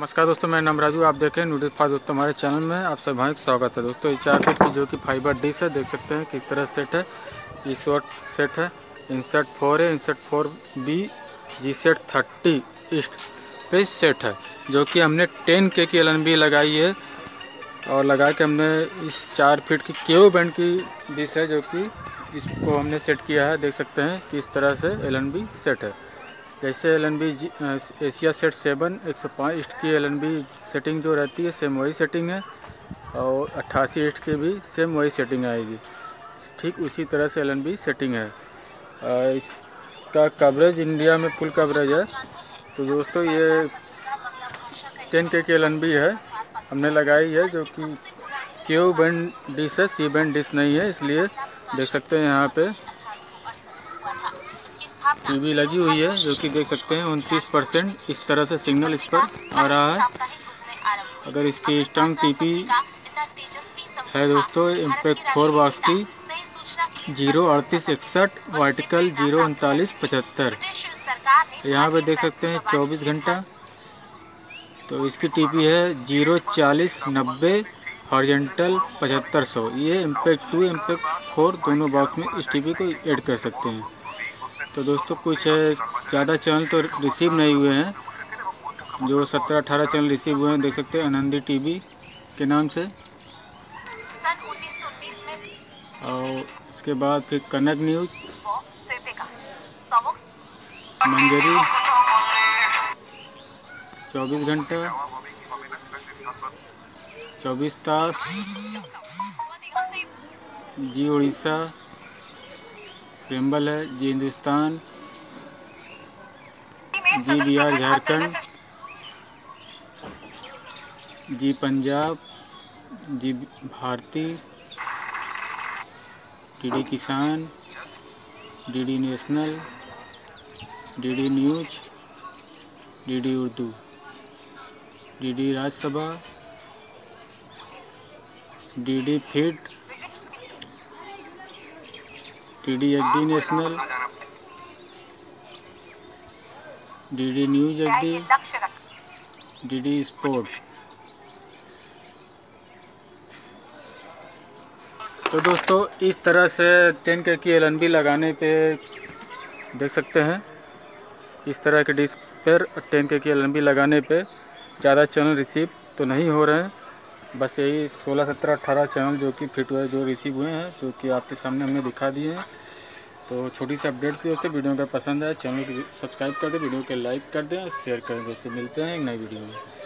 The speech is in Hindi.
नमस्कार दोस्तों, मैं नाम राजू, आप देखें नूडल फास्ट दोस्तों हमारे चैनल में। आप सभी भाई, स्वागत है दोस्तों। ये चार फीट की जो कि फाइबर डिश है, देख सकते हैं किस तरह सेट है। ये शॉर्ट सेट है इंसर्ट फोर है Insat four B GSAT thirty east पे सेट है। जो कि हमने टेन के की एल लगाई है और लगा के हमने इस चार फीट की केओ बैंड की डिश है, जो कि इसको हमने सेट किया है। देख सकते हैं किस तरह से एलएनबी सेट है। जैसे L N B AsiaSat seven एक सौ पाँच ईस्ट की एल एन बी सेटिंग जो रहती है सेम वही सेटिंग है। और अट्ठासी ईस्ट की भी सेम वही सेटिंग आएगी। ठीक उसी तरह से एल एन बी सेटिंग है। इसका कवरेज इंडिया में फुल कवरेज है। तो दोस्तों, ये टेन के की एल एन बी है। हमने लगाई है जो कि क्यू बैंड डिश है सी बैंड डिश नहीं है, इसलिए देख सकते हैं यहाँ पे। टीवी लगी हुई है, जो कि देख सकते हैं, उनतीस परसेंट इस तरह से सिग्नल इस पर आ रहा है। अगर इसकी स्टंग टीपी है दोस्तों इम्पैक्ट फोर बॉक्स की ज़ीरो अड़तीस इकसठ वर्टिकल ज़ीरो उनतालीस पचहत्तर। यहाँ पे देख सकते हैं चौबीस घंटा। तो इसकी टीपी है ज़ीरो चालीस नब्बे हॉर्जेंटल पचहत्तर सौ। ये इम्पैक्ट टू इम्पैक्ट फोर दोनों बॉक्स में इस टीपी को ऐड कर सकते हैं। तो दोस्तों कुछ ज़्यादा चैनल तो रिसीव नहीं हुए हैं। जो सत्रह अठारह चैनल रिसीव हुए हैं देख सकते हैं आनंदी टीवी के नाम से। और इसके बाद फिर कनक न्यूज़ मंजरी। चौबीस घंटा। चौबीस तास। जी उड़ीसा स्क्रैम्बल है Zee Hindustan Zee Bihar Jharkhand Zee Punjab Zee Bharati DD Kisan DD national DD news DD Urdu DD Rajya Sabha DD fit T D national D D news H D D D sport. तो दोस्तों इस तरह से टेन के की एल लगाने पे देख सकते हैं। इस तरह के डिस्क पर टेन के की एल लगाने पे ज़्यादा चैनल रिसीव तो नहीं हो रहे हैं। बस यही 16 17 18 चैनल जो कि फिट हुए, जो रिसीव हुए हैं, जो कि आपके सामने हमने दिखा दिए हैं। तो छोटी सी अपडेट थी दोस्तों, वीडियो अगर पसंद आए चैनल को सब्सक्राइब कर दें, वीडियो को लाइक कर दें शेयर करें दोस्तों। मिलते हैं एक नई वीडियो में।